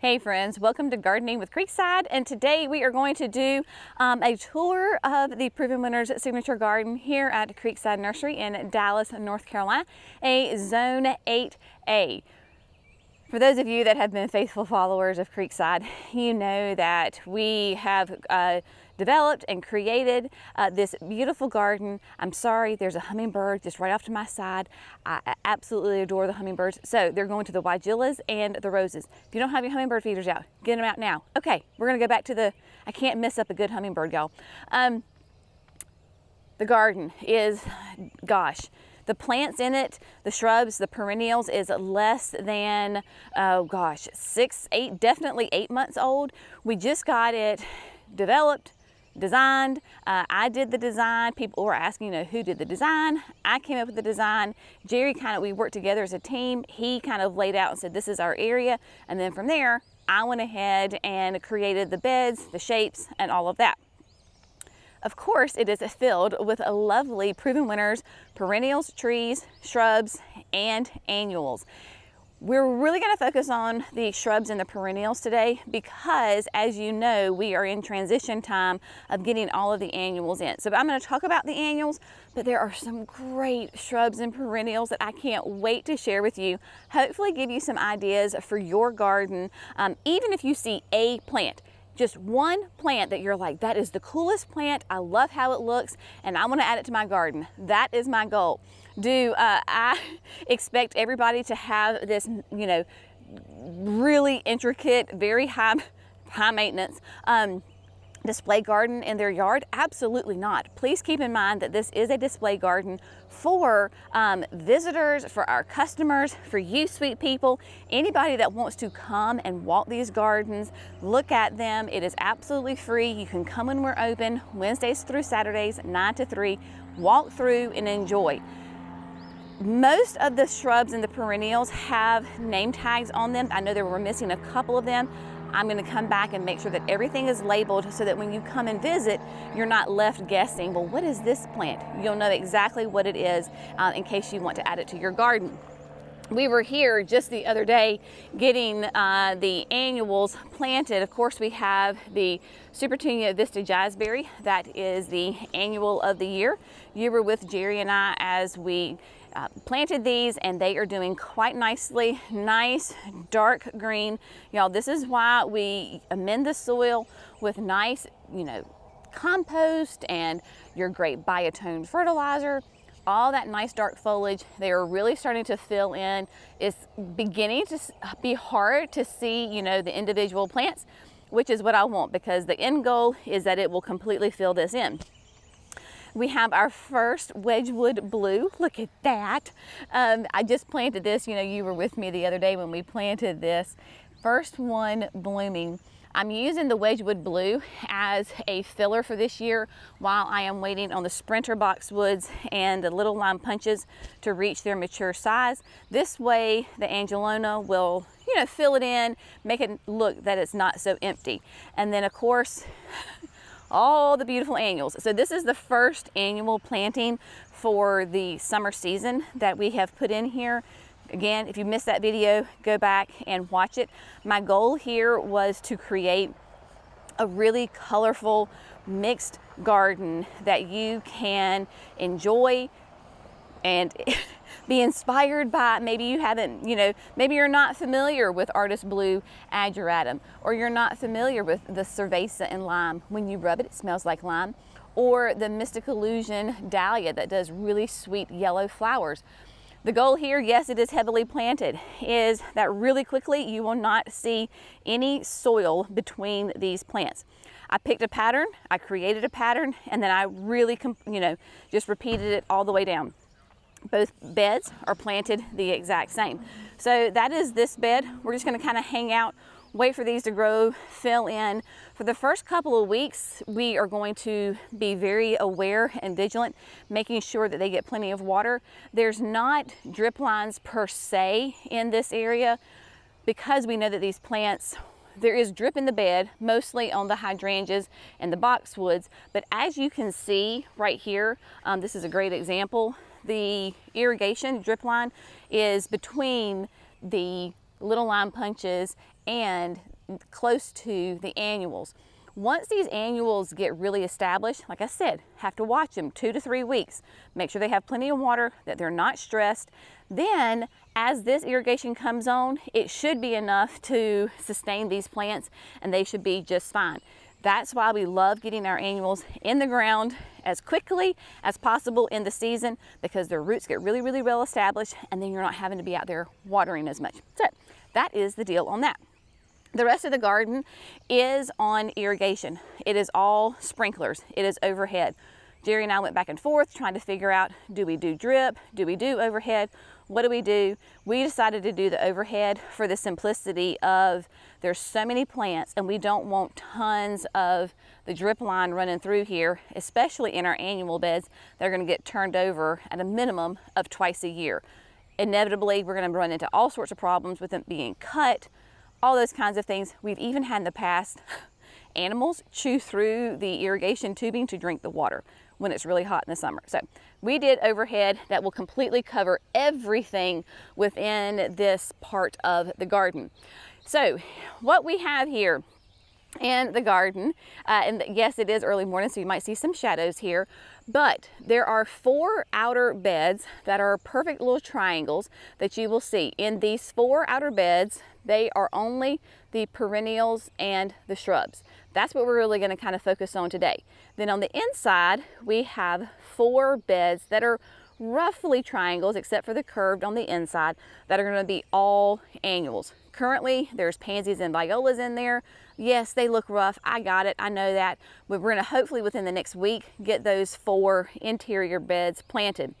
Hey friends, welcome to Gardening with Creekside and today we are going to do um, a tour of the Proven Winners Signature Garden here at Creekside Nursery in Dallas, North Carolina, a Zone 8A. For those of you that have been faithful followers of Creekside, you know that we have uh, developed and created uh, this beautiful garden. I'm sorry, there's a hummingbird just right off to my side. I, absolutely adore the hummingbirds. So they're going to the weigelas and the roses. If you don't have your hummingbird feeders out, get them out now. Okay, we're gonna go back to the, I can't mess up a good hummingbird, y'all. Um, the garden is, gosh, the plants in it, the shrubs, the perennials is less than, oh gosh, six, eight, definitely eight months old. We just got it developed, designed. Uh, I did the design. People were asking, you know, who did the design? I came up with the design. Jerry kind of, we worked together as a team. He kind of laid out and said, this is our area. And then from there, I went ahead and created the beds, the shapes, and all of that. Of course, it is filled with a lovely proven winners, perennials, trees, shrubs, and annuals. We're really going to focus on the shrubs and the perennials today because as you know we are in transition time of getting all of the annuals in. So I'm going to talk about the annuals but there are some great shrubs and perennials that I can't wait to share with you. Hopefully give you some ideas for your garden um, even if you see a plant just one plant that you're like, that is the coolest plant. I love how it looks and I want to add it to my garden. That is my goal. Do uh, I expect everybody to have this, you know, really intricate, very high, high maintenance um, display garden in their yard? Absolutely not. Please keep in mind that this is a display garden for um, visitors, for our customers, for you sweet people, anybody that wants to come and walk these gardens, look at them. It is absolutely free. You can come when we're open, Wednesdays through Saturdays, 9 to 3, walk through and enjoy. Most of the shrubs and the perennials have name tags on them. I know there were missing a couple of them. I'm going to come back and make sure that everything is labeled so that when you come and visit, you're not left guessing, well, what is this plant? You'll know exactly what it is uh, in case you want to add it to your garden. We were here just the other day getting uh, the annuals planted. Of course, we have the Supertunia Vista Jazzberry. That is the annual of the year. You were with Jerry and I as we uh, planted these and they are doing quite nicely. Nice dark green. Y'all, this is why we amend the soil with nice, you know, compost and your great biotone fertilizer all that nice dark foliage. They are really starting to fill in. It's beginning to be hard to see, you know, the individual plants, which is what I want because the end goal is that it will completely fill this in. We have our first Wedgwood Blue. Look at that. Um, I just planted this. You know, you were with me the other day when we planted this. First one blooming. I'm using the Wedgwood Blue as a filler for this year while I am waiting on the Sprinter Boxwoods and the Little Lime Punches to reach their mature size. This way the Angelonia will, you know, fill it in, make it look that it's not so empty. And then of course, all the beautiful annuals. So this is the first annual planting for the summer season that we have put in here. Again, if you missed that video, go back and watch it. My goal here was to create a really colorful mixed garden that you can enjoy and be inspired by maybe you haven't you know maybe you're not familiar with artist blue ageratum or you're not familiar with the cerveza and lime when you rub it it smells like lime or the mystic illusion dahlia that does really sweet yellow flowers the goal here, yes, it is heavily planted, is that really quickly you will not see any soil between these plants. I picked a pattern, I created a pattern, and then I really, you know, just repeated it all the way down. Both beds are planted the exact same. So that is this bed. We're just gonna kind of hang out, wait for these to grow, fill in. For the first couple of weeks, we are going to be very aware and vigilant, making sure that they get plenty of water. There's not drip lines per se in this area because we know that these plants there is drip in the bed, mostly on the hydrangeas and the boxwoods, but as you can see right here, um, this is a great example, the irrigation drip line is between the little lime punches, and close to the annuals. Once these annuals get really established, like I said, have to watch them two to three weeks. Make sure they have plenty of water, that they're not stressed. Then as this irrigation comes on, it should be enough to sustain these plants and they should be just fine. That's why we love getting our annuals in the ground as quickly as possible in the season because their roots get really, really well established and then you're not having to be out there watering as much. So that is the deal on that. The rest of the garden is on irrigation. It is all sprinklers. It is overhead. Jerry and I went back and forth trying to figure out, do we do drip? Do we do overhead? What do we do? We decided to do the overhead for the simplicity of there's so many plants and we don't want tons of the drip line running through here, especially in our annual beds. They're gonna get turned over at a minimum of twice a year. Inevitably, we're gonna run into all sorts of problems with them being cut, all those kinds of things. We've even had in the past animals chew through the irrigation tubing to drink the water when it's really hot in the summer. So we did overhead that will completely cover everything within this part of the garden. So what we have here in the garden, uh, and yes, it is early morning, so you might see some shadows here, but there are four outer beds that are perfect little triangles that you will see. In these four outer beds, they are only the perennials and the shrubs. That's what we're really gonna kind of focus on today. Then on the inside, we have four beds that are roughly triangles, except for the curved on the inside, that are gonna be all annuals. Currently, there's pansies and violas in there. Yes, they look rough. I got it. I know that. But we're going to hopefully within the next week get those four interior beds planted.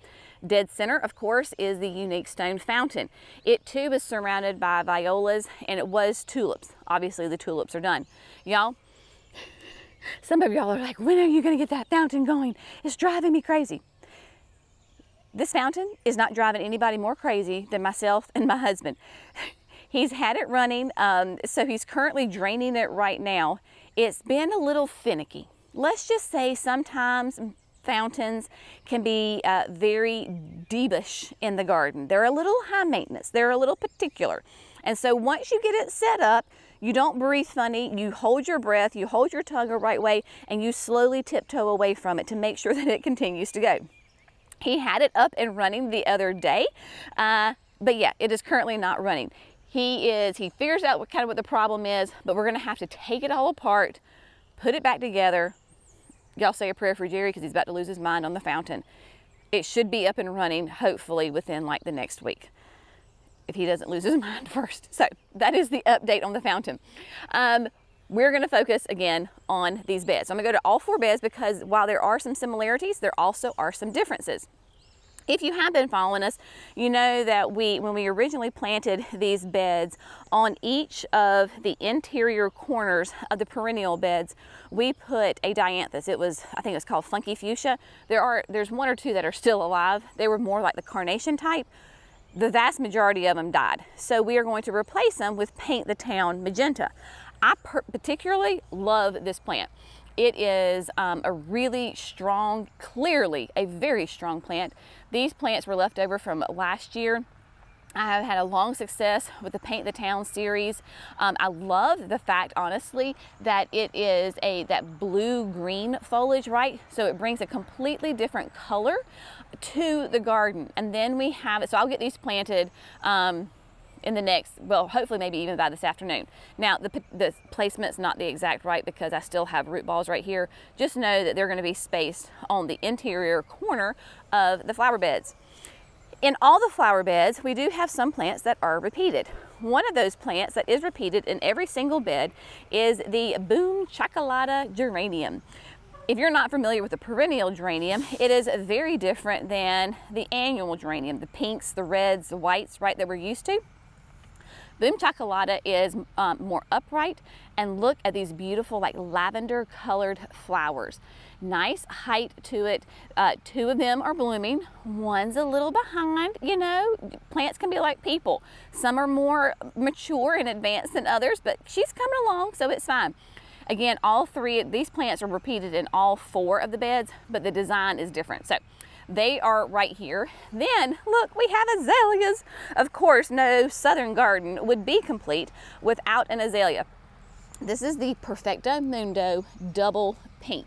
Dead center, of course, is the unique stone fountain. It too is surrounded by violas and it was tulips. Obviously, the tulips are done. Y'all, some of y'all are like, when are you going to get that fountain going? It's driving me crazy. This fountain is not driving anybody more crazy than myself and my husband. He's had it running, um, so he's currently draining it right now. It's been a little finicky. Let's just say sometimes fountains can be uh, very deebish in the garden. They're a little high maintenance. They're a little particular. And so once you get it set up, you don't breathe funny, you hold your breath, you hold your tongue the right way, and you slowly tiptoe away from it to make sure that it continues to go. He had it up and running the other day, uh, but yeah, it is currently not running. He is, he figures out what kind of what the problem is, but we're gonna have to take it all apart, put it back together. Y'all say a prayer for Jerry because he's about to lose his mind on the fountain. It should be up and running, hopefully within like the next week if he doesn't lose his mind first. So that is the update on the fountain. Um, we're gonna focus again on these beds. So I'm gonna go to all four beds because while there are some similarities, there also are some differences. If you have been following us, you know that we, when we originally planted these beds, on each of the interior corners of the perennial beds, we put a dianthus. It was, I think it was called funky fuchsia. There are, there's one or two that are still alive. They were more like the carnation type. The vast majority of them died. So we are going to replace them with Paint the Town Magenta. I particularly love this plant. It is um, a really strong, clearly a very strong plant. These plants were left over from last year. I have had a long success with the Paint the Town series. Um, I love the fact, honestly, that it is a that blue-green foliage, right? So it brings a completely different color to the garden. And then we have it, so I'll get these planted um, in the next, well, hopefully maybe even by this afternoon. Now, the, the placement's not the exact right because I still have root balls right here. Just know that they're gonna be spaced on the interior corner of the flower beds. In all the flower beds, we do have some plants that are repeated. One of those plants that is repeated in every single bed is the Boom Chocolatta geranium. If you're not familiar with the perennial geranium, it is very different than the annual geranium, the pinks, the reds, the whites, right, that we're used to. Boom Chocolatta is um, more upright and look at these beautiful like lavender colored flowers. Nice height to it. Uh, two of them are blooming. One's a little behind. You know, plants can be like people. Some are more mature and advanced than others, but she's coming along, so it's fine. Again, all three, these plants are repeated in all four of the beds, but the design is different. So They are right here. Then look, we have azaleas. Of course, no southern garden would be complete without an azalea. This is the Perfecto Mundo double pink.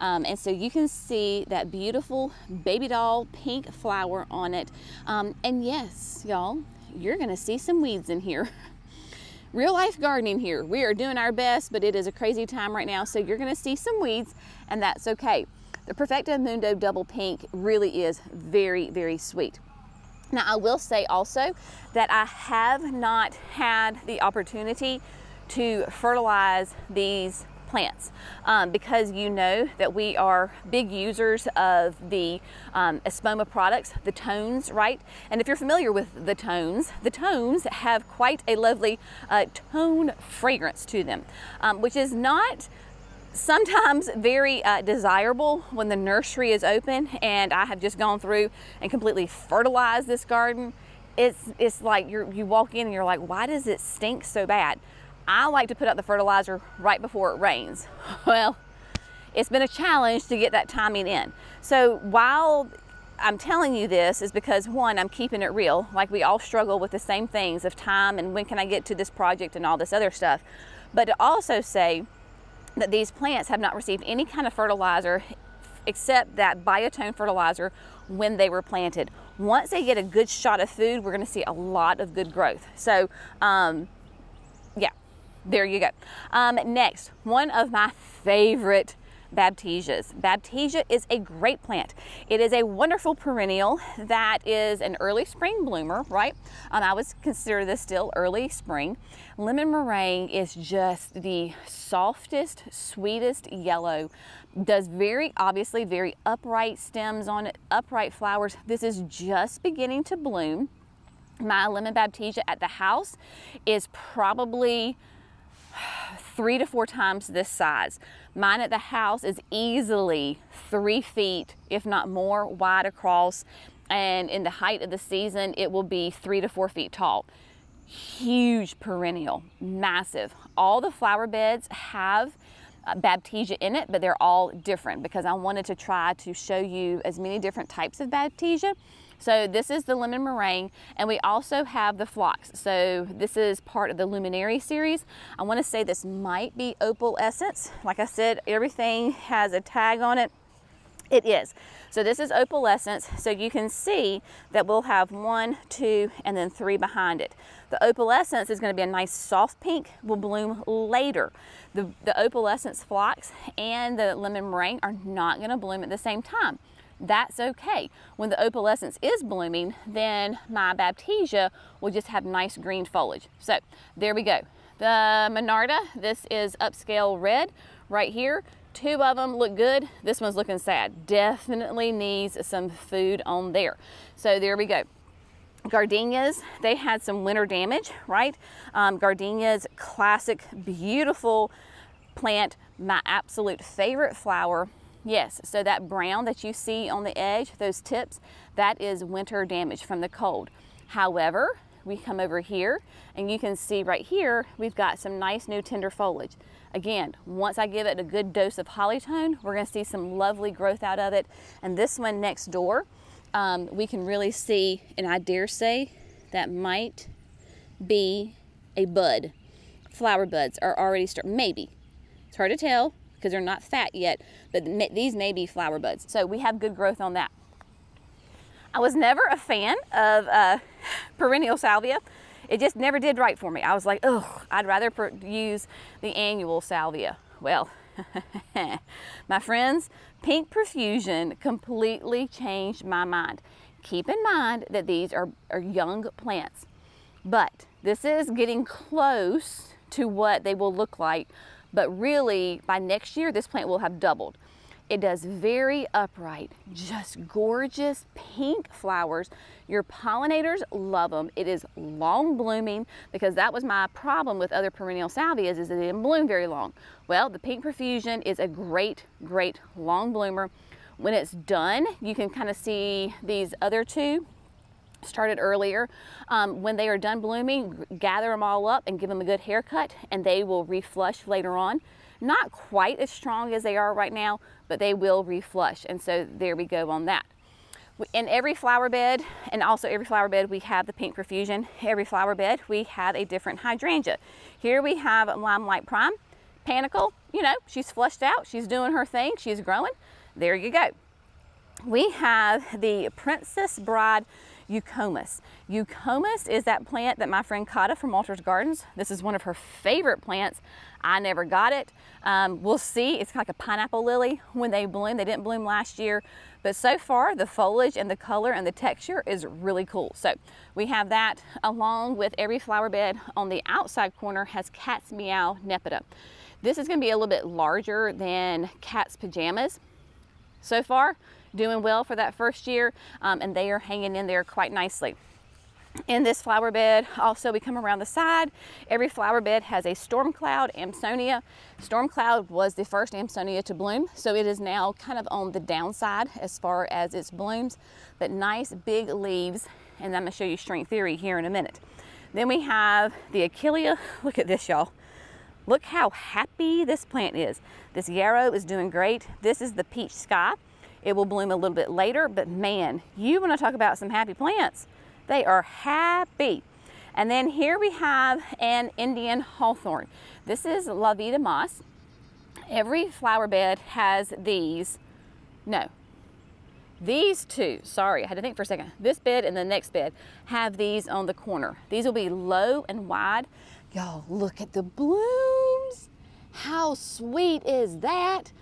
Um, and so you can see that beautiful baby doll pink flower on it. Um, and yes, y'all, you're gonna see some weeds in here. Real life gardening here. We are doing our best, but it is a crazy time right now. So you're gonna see some weeds and that's okay. The Perfecto Mundo double pink really is very, very sweet. Now I will say also that I have not had the opportunity to fertilize these plants um, because you know that we are big users of the um, Espoma products, the tones, right? And if you're familiar with the tones, the tones have quite a lovely uh, tone fragrance to them, um, which is not sometimes very uh, desirable when the nursery is open and I have just gone through and completely fertilized this garden. It's, it's like you you walk in and you're like, why does it stink so bad? I like to put out the fertilizer right before it rains. Well, it's been a challenge to get that timing in. So while I'm telling you this is because one, I'm keeping it real. Like we all struggle with the same things of time and when can I get to this project and all this other stuff. But to also say that these plants have not received any kind of fertilizer except that biotone fertilizer when they were planted. Once they get a good shot of food, we're gonna see a lot of good growth. So um, there you go. Um, next, one of my favorite Baptisias. Baptisia is a great plant. It is a wonderful perennial that is an early spring bloomer, right? Um, I would consider this still early spring. Lemon meringue is just the softest, sweetest yellow. Does very, obviously, very upright stems on it, upright flowers. This is just beginning to bloom. My lemon baptisia at the house is probably three to four times this size. Mine at the house is easily three feet, if not more, wide across. And in the height of the season, it will be three to four feet tall. Huge perennial, massive. All the flower beds have uh, Baptisia in it, but they're all different because I wanted to try to show you as many different types of Baptisia so this is the lemon meringue and we also have the phlox. So this is part of the Luminary series. I wanna say this might be Opalescence. Like I said, everything has a tag on it. It is. So this is Opalescence. So you can see that we'll have one, two, and then three behind it. The Opalescence is going to be a nice soft pink, will bloom later. The, the Opalescence phlox and the lemon meringue are not going to bloom at the same time that's okay. When the opalescence is blooming, then my Baptisia will just have nice green foliage. So there we go. The Monarda, this is upscale red right here. Two of them look good. This one's looking sad. Definitely needs some food on there. So there we go. Gardenias, they had some winter damage, right? Um, gardenias, classic, beautiful plant. My absolute favorite flower Yes, so that brown that you see on the edge, those tips, that is winter damage from the cold. However, we come over here and you can see right here, we've got some nice new tender foliage. Again, once I give it a good dose of Holly-tone, we're gonna see some lovely growth out of it. And this one next door, um, we can really see, and I dare say that might be a bud. Flower buds are already start, maybe. It's hard to tell, because they're not fat yet, but these may be flower buds. So we have good growth on that. I was never a fan of uh, perennial salvia. It just never did right for me. I was like, oh, I'd rather use the annual salvia. Well, my friends, pink profusion completely changed my mind. Keep in mind that these are, are young plants, but this is getting close to what they will look like but really by next year this plant will have doubled. It does very upright, just gorgeous pink flowers. Your pollinators love them. It is long blooming because that was my problem with other perennial salvias is they didn't bloom very long. Well, the pink profusion is a great, great long bloomer. When it's done, you can kind of see these other two started earlier. Um, when they are done blooming, gather them all up and give them a good haircut and they will reflush later on. Not quite as strong as they are right now, but they will reflush. And so there we go on that. in every flower bed, and also every flower bed, we have the pink profusion. Every flower bed, we have a different hydrangea. Here we have Limelight Prime, Panicle, you know, she's flushed out, she's doing her thing, she's growing. There you go. We have the Princess Bride Eucomis. Eucomis is that plant that my friend Kata from Walter's Gardens, this is one of her favorite plants. I never got it. Um, we'll see, it's like a pineapple lily when they bloom. They didn't bloom last year, but so far the foliage and the color and the texture is really cool. So we have that along with every flower bed on the outside corner has Cat's Meow Nepeta. This is gonna be a little bit larger than Cat's Pajamas. So far, doing well for that first year, um, and they are hanging in there quite nicely. In this flower bed, also we come around the side. Every flower bed has a storm cloud Amsonia. Storm cloud was the first Amsonia to bloom, so it is now kind of on the downside as far as its blooms, but nice big leaves, and I'm gonna show you string theory here in a minute. Then we have the Achillea. Look at this, y'all. Look how happy this plant is. This yarrow is doing great. This is the peach sky. It will bloom a little bit later, but man, you want to talk about some happy plants. They are happy. And then here we have an Indian hawthorn. This is La Vida Moss. Every flower bed has these, no, these two, sorry, I had to think for a second. This bed and the next bed have these on the corner. These will be low and wide. Y'all, look at the blooms. How sweet is that?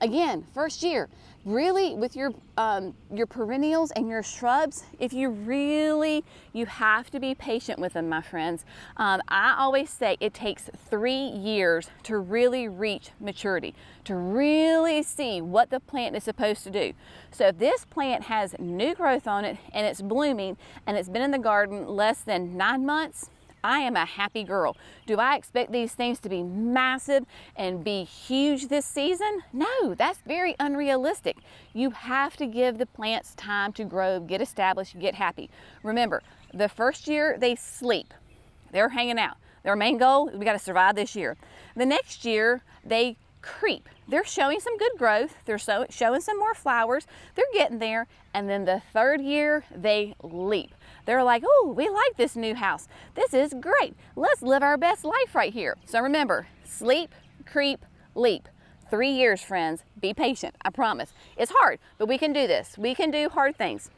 Again, first year, really with your um, your perennials and your shrubs if you really you have to be patient with them my friends. Um, i always say it takes three years to really reach maturity to really see what the plant is supposed to do. So if this plant has new growth on it and it's blooming and it's been in the garden less than nine months I am a happy girl. Do I expect these things to be massive and be huge this season? No, that's very unrealistic. You have to give the plants time to grow, get established, get happy. Remember, the first year they sleep. They're hanging out. Their main goal, we got to survive this year. The next year, they creep. They're showing some good growth. They're so, showing some more flowers. They're getting there. And then the third year, they leap. They're like, oh, we like this new house. This is great. Let's live our best life right here. So remember, sleep, creep, leap. Three years, friends. Be patient, I promise. It's hard, but we can do this. We can do hard things.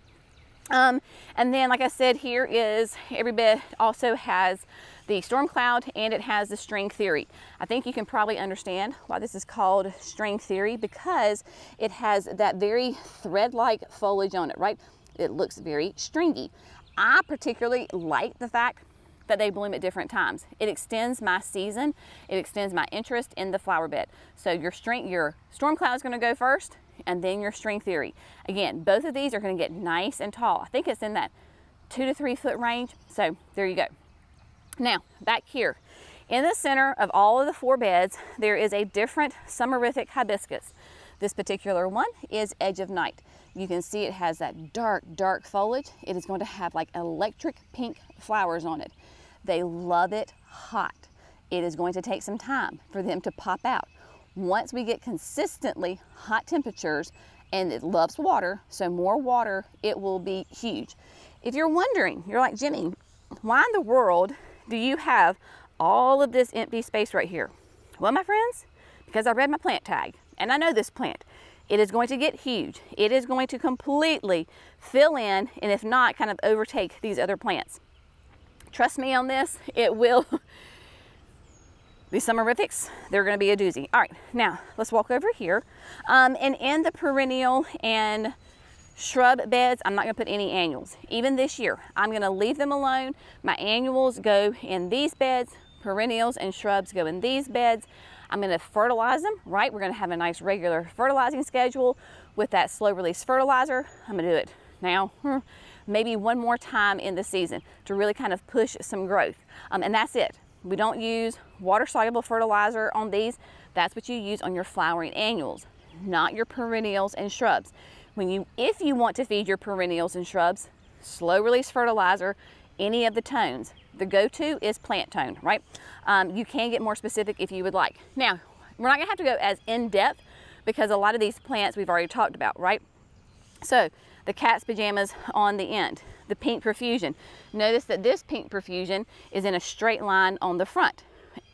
Um, and then, like I said, here is every bed also has the storm cloud and it has the string theory. I think you can probably understand why this is called string theory because it has that very thread-like foliage on it, right? It looks very stringy. I particularly like the fact that they bloom at different times. It extends my season. It extends my interest in the flower bed. So your string, your storm cloud is gonna go first and then your string theory. Again, both of these are gonna get nice and tall. I think it's in that two to three foot range. So there you go. Now, back here, in the center of all of the four beds, there is a different summerific hibiscus. This particular one is Edge of Night. You can see it has that dark, dark foliage. It is going to have like electric pink flowers on it. They love it hot. It is going to take some time for them to pop out. Once we get consistently hot temperatures, and it loves water, so more water, it will be huge. If you're wondering, you're like, Jenny, why in the world do you have all of this empty space right here? Well, my friends, because I read my plant tag and I know this plant. It is going to get huge. It is going to completely fill in and if not, kind of overtake these other plants. Trust me on this, it will. These summerifics, they're gonna be a doozy. All right, now let's walk over here. Um, and in the perennial and Shrub beds, I'm not gonna put any annuals. Even this year, I'm gonna leave them alone. My annuals go in these beds, perennials and shrubs go in these beds. I'm gonna fertilize them, right? We're gonna have a nice regular fertilizing schedule with that slow release fertilizer. I'm gonna do it now, hmm, maybe one more time in the season to really kind of push some growth. Um, and that's it. We don't use water soluble fertilizer on these. That's what you use on your flowering annuals, not your perennials and shrubs. When you, if you want to feed your perennials and shrubs, slow release fertilizer, any of the tones. The go-to is plant tone, right? Um, you can get more specific if you would like. Now, we're not gonna have to go as in-depth because a lot of these plants we've already talked about, right? So the cat's pajamas on the end. The pink profusion. Notice that this pink profusion is in a straight line on the front.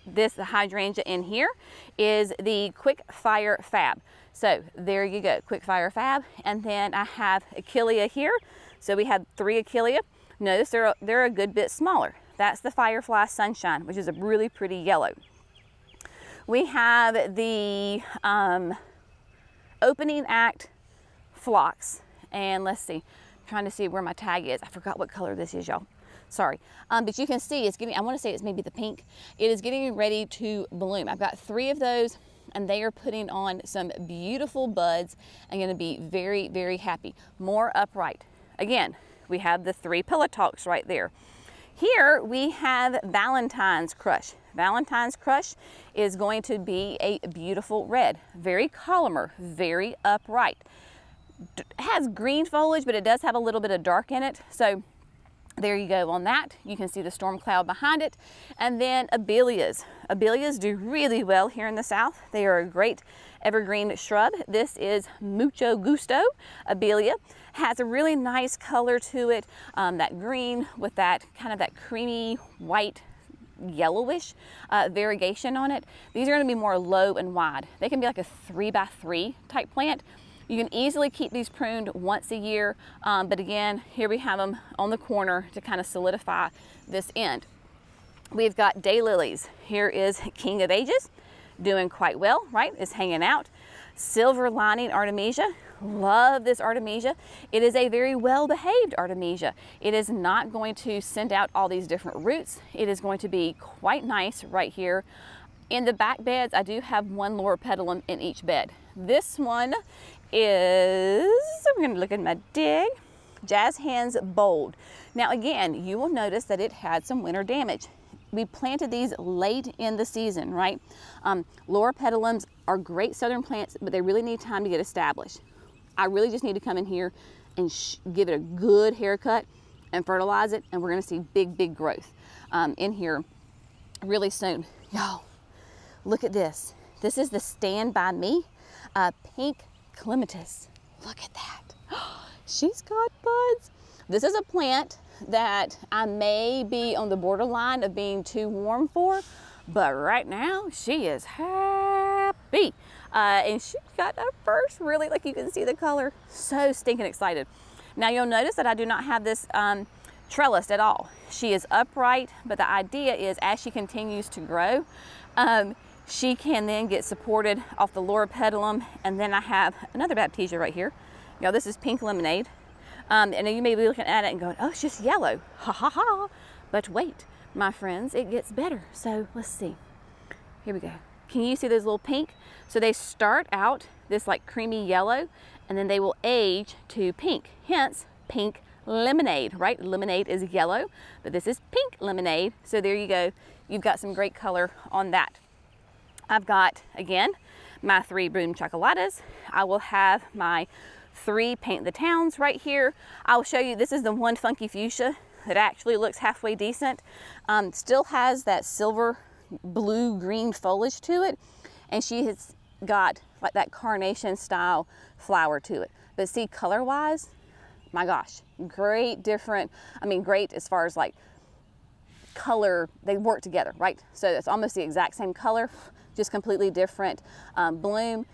This, the hydrangea in here, is the Quick Fire Fab. So there you go, Quick Fire Fab. And then I have Achillea here. So we have three Achillea. Notice they're, they're a good bit smaller. That's the Firefly Sunshine, which is a really pretty yellow. We have the um, opening act phlox. And let's see, I'm trying to see where my tag is. I forgot what color this is, y'all. Sorry. Um, but you can see it's getting, I want to say it's maybe the pink. It is getting ready to bloom. I've got three of those and they are putting on some beautiful buds and going to be very, very happy. More upright. Again, we have the three pillow talks right there. Here we have Valentine's Crush. Valentine's Crush is going to be a beautiful red, very columnar, very upright. Has green foliage, but it does have a little bit of dark in it. So there you go on that. You can see the storm cloud behind it. And then abelias. Abelias do really well here in the south. They are a great evergreen shrub. This is Mucho Gusto Abelia has a really nice color to it, um, that green with that kind of that creamy white yellowish uh, variegation on it. These are going to be more low and wide. They can be like a three by three type plant. You can easily keep these pruned once a year, um, but again, here we have them on the corner to kind of solidify this end. We've got daylilies. Here is King of Ages, doing quite well, right? Is hanging out. Silver lining Artemisia, Love this Artemisia. It is a very well-behaved Artemisia. It is not going to send out all these different roots. It is going to be quite nice right here. In the back beds, I do have one loropetalum in each bed. This one is, I'm gonna look at my dig, Jazz Hands Bold. Now again, you will notice that it had some winter damage we planted these late in the season, right? Um, loropetalums are great southern plants, but they really need time to get established. I really just need to come in here and give it a good haircut and fertilize it and we're gonna see big, big growth um, in here really soon. Y'all, look at this. This is the Stand By Me uh, Pink Clematis. Look at that. She's got buds. This is a plant that I may be on the borderline of being too warm for, but right now she is happy. Uh, and she got her first really, like you can see the color, so stinking excited. Now you'll notice that I do not have this um, at all. She is upright, but the idea is as she continues to grow, um, she can then get supported off the loropetalum. And then I have another Baptisia right here. Y'all, this is pink lemonade. Um, and you may be looking at it and going, oh, it's just yellow. Ha ha ha. But wait, my friends, it gets better. So let's see. Here we go. Can you see those little pink? So they start out this like creamy yellow and then they will age to pink, hence pink lemonade, right? Lemonade is yellow, but this is pink lemonade. So there you go. You've got some great color on that. I've got, again, my three Boom Chocolattas. I will have my three Paint the Towns right here. I will show you, this is the one Funky Fuchsia that actually looks halfway decent. Um, still has that silver blue green foliage to it and she has got like that carnation style flower to it but see color wise my gosh great different I mean great as far as like color they work together right so it's almost the exact same color just completely different um, bloom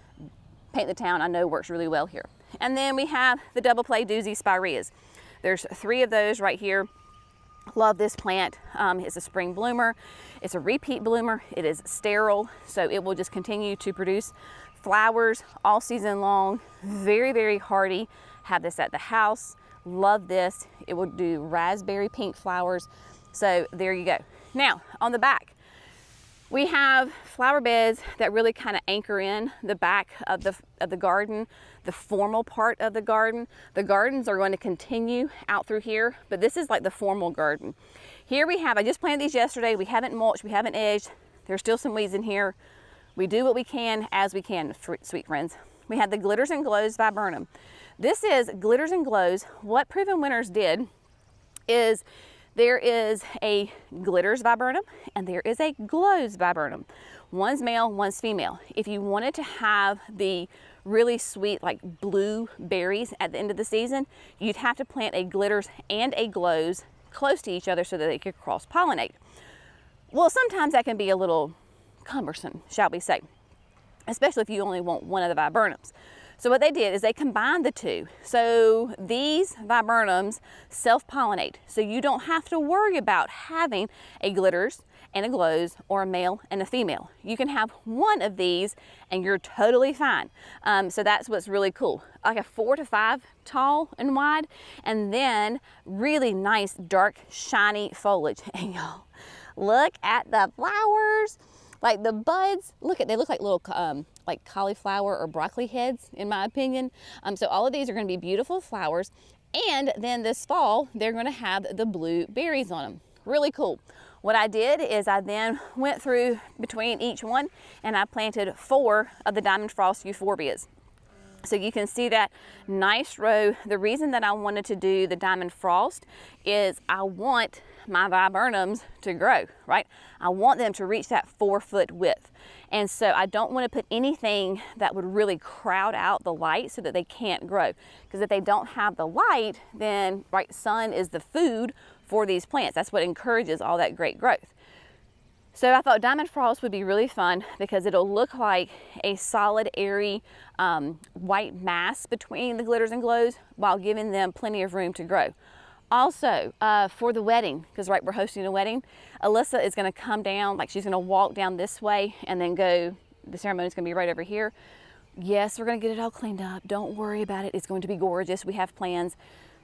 paint the town I know works really well here and then we have the double play doozy spireas there's three of those right here Love this plant. Um, it's a spring bloomer. It's a repeat bloomer. It is sterile, so it will just continue to produce flowers all season long. Very, very hardy. Have this at the house. Love this. It will do raspberry pink flowers. So there you go. Now, on the back, we have flower beds that really kind of anchor in the back of the, of the garden, the formal part of the garden. The gardens are going to continue out through here, but this is like the formal garden. Here we have, I just planted these yesterday. We haven't mulched, we haven't edged. There's still some weeds in here. We do what we can as we can, sweet friends. We have the Glitters and Glows Viburnum. This is Glitters and Glows. What Proven Winners did is There is a glitters viburnum and there is a glows viburnum. One's male, one's female. If you wanted to have the really sweet like blue berries at the end of the season, you'd have to plant a glitters and a glows close to each other so that they could cross pollinate. Well, sometimes that can be a little cumbersome, shall we say, especially if you only want one of the viburnums. So what they did is they combined the two. So these viburnums self-pollinate. So you don't have to worry about having a glitters and a glows or a male and a female. You can have one of these and you're totally fine. Um, so that's what's really cool. Like a four to five tall and wide and then really nice dark shiny foliage. And y'all, look at the flowers. Like the buds, look at, they look like little um, like cauliflower or broccoli heads in my opinion. Um, so all of these are gonna be beautiful flowers. And then this fall, they're gonna have the blue berries on them. Really cool. What I did is I then went through between each one and I planted four of the Diamond Frost euphorbias. So you can see that nice row. The reason that I wanted to do the Diamond Frost is I want my viburnums to grow, right? I want them to reach that four foot width. And so I don't want to put anything that would really crowd out the light so that they can't grow. Because if they don't have the light, then right, sun is the food for these plants. That's what encourages all that great growth. So I thought Diamond Frost would be really fun because it'll look like a solid, airy um, white mass between the glitters and glows while giving them plenty of room to grow. Also, uh, for the wedding, because right, we're hosting a wedding, Alyssa is gonna come down, like she's gonna walk down this way and then go, the ceremony's gonna be right over here. Yes, we're gonna get it all cleaned up. Don't worry about it. It's going to be gorgeous. We have plans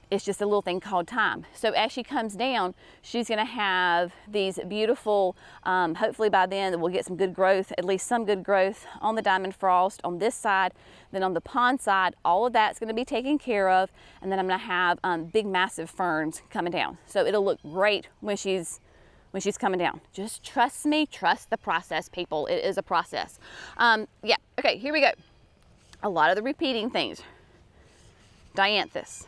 it's just a little thing called time. So as she comes down, she's gonna have these beautiful, um, hopefully by then we'll get some good growth, at least some good growth on the diamond frost on this side. Then on the pond side, all of that's gonna be taken care of. And then I'm gonna have um, big massive ferns coming down. So it'll look great when she's when she's coming down. Just trust me, trust the process, people. It is a process. Um, yeah, okay, here we go. A lot of the repeating things. Dianthus,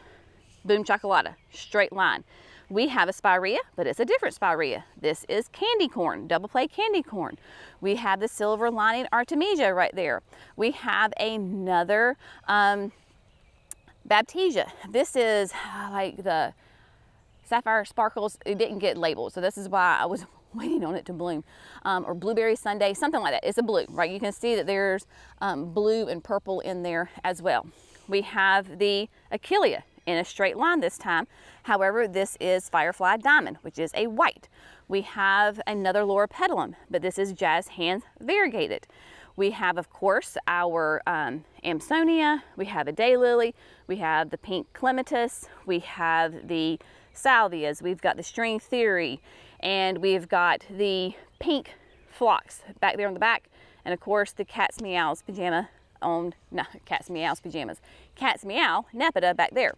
Boom Chocolatta, straight line. We have a spirea, but it's a different spirea. This is candy corn, double play candy corn. We have the silver lining artemisia right there. We have another um, Baptisia. This is uh, like the sapphire sparkles. It didn't get labeled, so this is why I was waiting on it to bloom. Um, or blueberry sundae, something like that. It's a blue, right? You can see that there's um, blue and purple in there as well. We have the Achillea in a straight line this time. However, this is Firefly Diamond, which is a white. We have another Loropetalum, but this is Jazz Hands Variegated. We have, of course, our um, Amsonia, we have a daylily, we have the pink clematis, we have the salvias, we've got the string theory, and we've got the pink phlox back there on the back, and of course the cat's meows pajama on, no, cat's meows pajamas, cat's meow nepeta back there.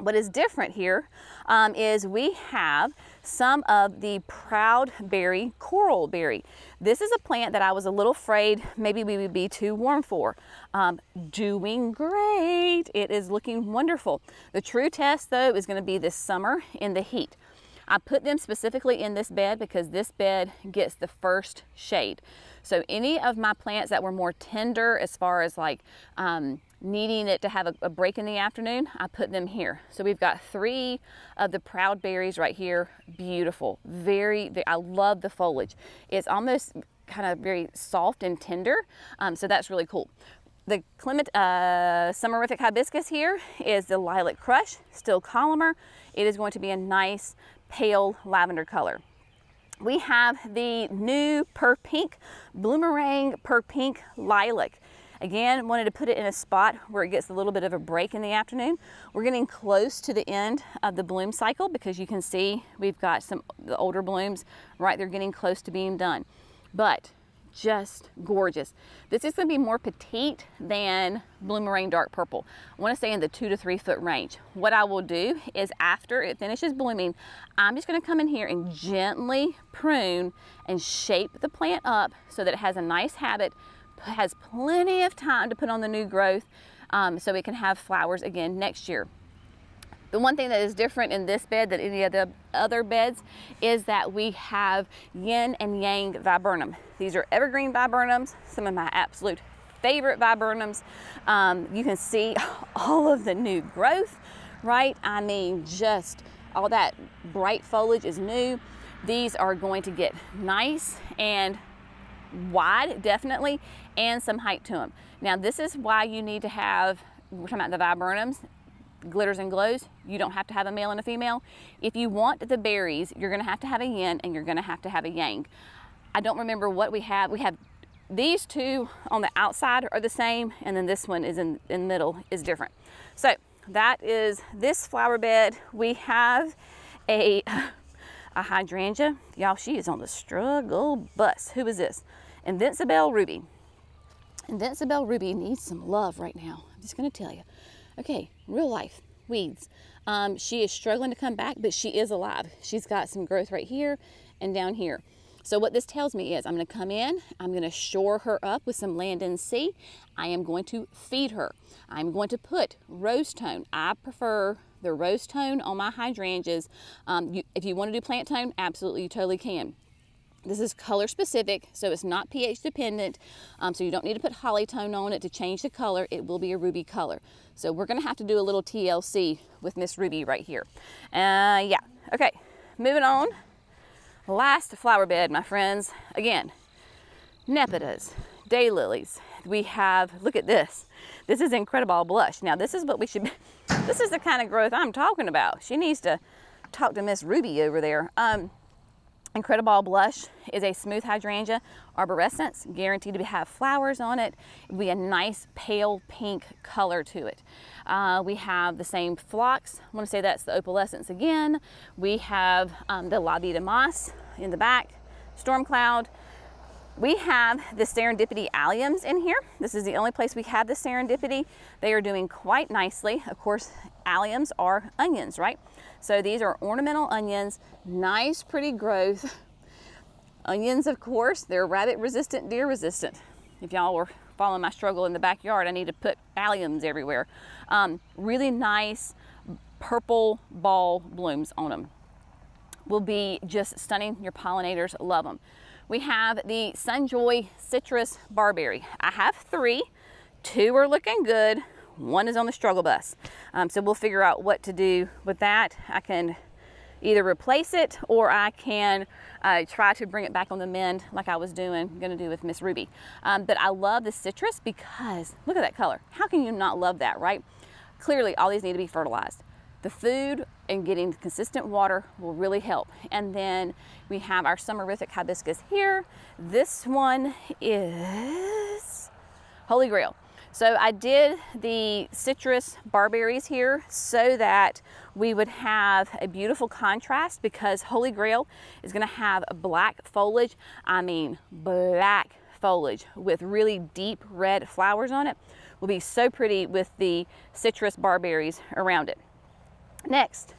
What is different here um, is we have some of the proudberry coral berry. This is a plant that I was a little afraid maybe we would be too warm for. Um, doing great. It is looking wonderful. The true test though is going to be this summer in the heat. I put them specifically in this bed because this bed gets the first shade. So any of my plants that were more tender as far as like um, needing it to have a, a, break in the afternoon, I put them here. So we've got three of the proud berries right here. Beautiful, very, I love the foliage. It's almost kind of very soft and tender, um, so that's really cool. The Clement uh, Summerific Hibiscus here is the Lilac Crush, still columnar. It is going to be a nice pale lavender color. We have the new Purpink Bloomerang Purpink Lilac. Again, wanted to put it in a spot where it gets a little bit of a break in the afternoon. We're getting close to the end of the bloom cycle because you can see we've got some the older blooms right there getting close to being done. But just gorgeous. This is gonna be more petite than Bloomerang Dark Purple. I wanna say in the two to three foot range. What I will do is after it finishes blooming, I'm just gonna come in here and gently prune and shape the plant up so that it has a nice habit, has plenty of time to put on the new growth um, so it can have flowers again next year. The one thing that is different in this bed than any of the other beds is that we have yin and yang viburnum. These are evergreen viburnums, some of my absolute favorite viburnums. Um, you can see all of the new growth, right? I mean, just all that bright foliage is new. These are going to get nice and wide, definitely, and some height to them. Now, this is why you need to have, we're talking about the viburnums, glitters and glows, you don't have to have a male and a female. If you want the berries, you're gonna have to have a yin and you're gonna have to have a yang. I don't remember what we have. We have these two on the outside are the same and then this one is in, in the middle is different. So that is this flower bed. We have a, a hydrangea. Y'all, she is on the struggle bus. Who is this? Invincibelle Ruby. Invincibelle Ruby needs some love right now. I'm just gonna tell you. Okay, real life, weeds. Um, she is struggling to come back, but she is alive. She's got some growth right here and down here. So what this tells me is I'm going to come in, I'm going to shore her up with some Land and Sea. I am going to feed her. I'm going to put rose tone. I prefer the rose tone on my hydrangeas. Um, you, if you want to do plant tone, absolutely, you totally can. This is color specific, so it's not pH dependent. Um, so you don't need to put holly tone on it to change the color. It will be a ruby color. So we're gonna have to do a little TLC with Miss Ruby right here. Uh, yeah, okay, moving on. Last flower bed, my friends. Again, Nepetas, daylilies. We have, look at this. This is Incrediball Blush. Now this is what we should, be, this is the kind of growth I'm talking about. She needs to talk to Miss Ruby over there. Um, Incrediball Blush is a smooth hydrangea arborescens, guaranteed to have flowers on it. It'll be a nice pale pink color to it. Uh, we have the same phlox. I want to say that's the opalescence again. We have um, the La Vida Moss in the back, Storm Cloud. We have the Serendipity alliums in here. This is the only place we have the Serendipity. They are doing quite nicely. Of course, alliums are onions, right? So these are ornamental onions, nice pretty growth. Onions, of course, they're rabbit resistant, deer resistant. If y'all were following my struggle in the backyard, I need to put alliums everywhere. Um, really nice purple ball blooms on them. Will be just stunning. Your pollinators love them. We have the Sunjoy Citrus Barberry. I have three. Two are looking good. One is on the struggle bus. Um, so we'll figure out what to do with that. I can either replace it or I can uh, try to bring it back on the mend like I was doing, gonna do with Miss Ruby. Um, but I love the citrus because look at that color. How can you not love that, right? Clearly all these need to be fertilized. The food and getting consistent water will really help. And then we have our summerific hibiscus here. This one is Holy Grail. So I did the citrus barberries here so that we would have a beautiful contrast because Holy Grail is gonna have black foliage. I mean, black foliage with really deep red flowers on it. Will be so pretty with the citrus barberries around it. Next,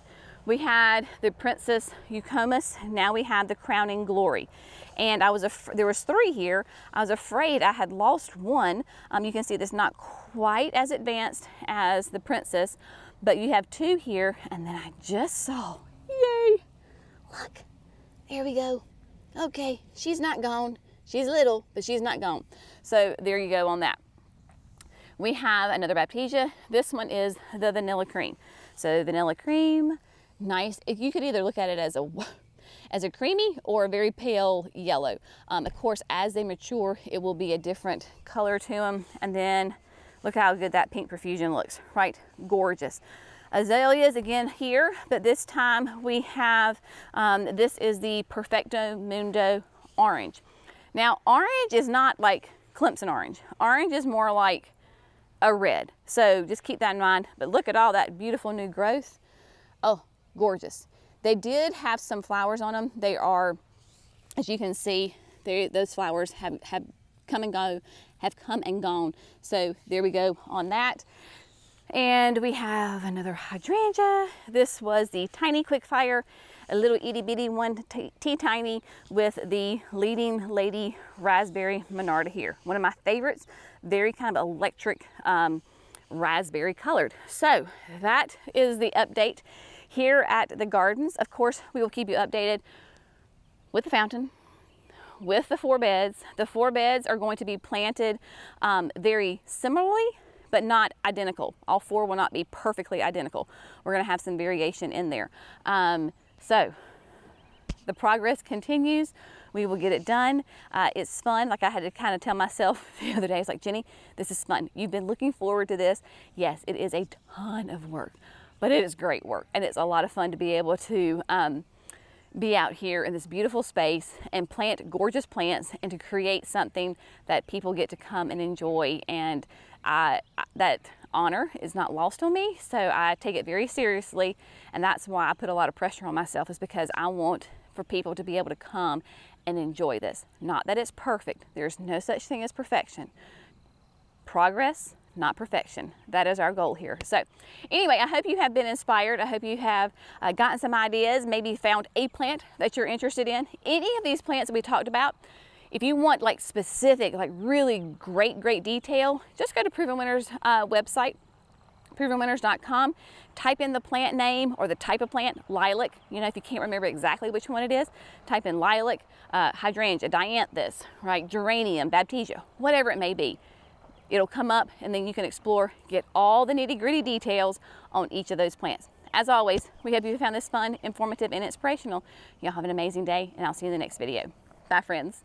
we had the Princess Eucomis. Now we have the Crowning Glory. And I was, there was three here. I was afraid I had lost one. Um, you can see this not quite as advanced as the Princess, but you have two here. And then I just saw, yay, look, there we go. Okay, she's not gone. She's little, but she's not gone. So there you go on that. We have another Baptisia. This one is the vanilla cream. So vanilla cream, nice. If you could either look at it as a as a creamy or a very pale yellow. Um, of course, as they mature, it will be a different color to them. And then look how good that pink profusion looks, right? Gorgeous. Azaleas again here, but this time we have, um, this is the Perfecto Mundo orange. Now, orange is not like Clemson orange. Orange is more like a red. So just keep that in mind. But look at all that beautiful new growth. Oh, gorgeous. They did have some flowers on them. They are, as you can see, those flowers have, have come and go, have come and gone. So there we go on that. And we have another hydrangea. This was the Tiny Quickfire, a little itty bitty one, tea tiny with the leading lady raspberry monarda here. One of my favorites, very kind of electric um, raspberry colored. So that is the update here at the gardens. Of course, we will keep you updated with the fountain, with the four beds. The four beds are going to be planted um, very similarly, but not identical. All four will not be perfectly identical. We're gonna have some variation in there. Um, so the progress continues. We will get it done. Uh, it's fun. Like I had to kind of tell myself the other day, it's like, Jenny, this is fun. You've been looking forward to this. Yes, it is a ton of work, but it is great work. And it's a lot of fun to be able to um, be out here in this beautiful space and plant gorgeous plants and to create something that people get to come and enjoy. And I, that honor is not lost on me. So I take it very seriously. And that's why I put a lot of pressure on myself is because I want for people to be able to come and enjoy this. Not that it's perfect. There's no such thing as perfection. Progress, not perfection. That is our goal here. So anyway, I hope you have been inspired. I hope you have uh, gotten some ideas, maybe found a plant that you're interested in. Any of these plants that we talked about, if you want like specific, like really great, great detail, just go to Proven Winners uh, website, provenwinners.com, type in the plant name or the type of plant, lilac. You know, if you can't remember exactly which one it is, type in lilac, uh, hydrangea, dianthus, right, geranium, baptisia, whatever it may be. It'll come up and then you can explore, get all the nitty gritty details on each of those plants. As always, we hope you found this fun, informative, and inspirational. Y'all have an amazing day, and I'll see you in the next video. Bye, friends.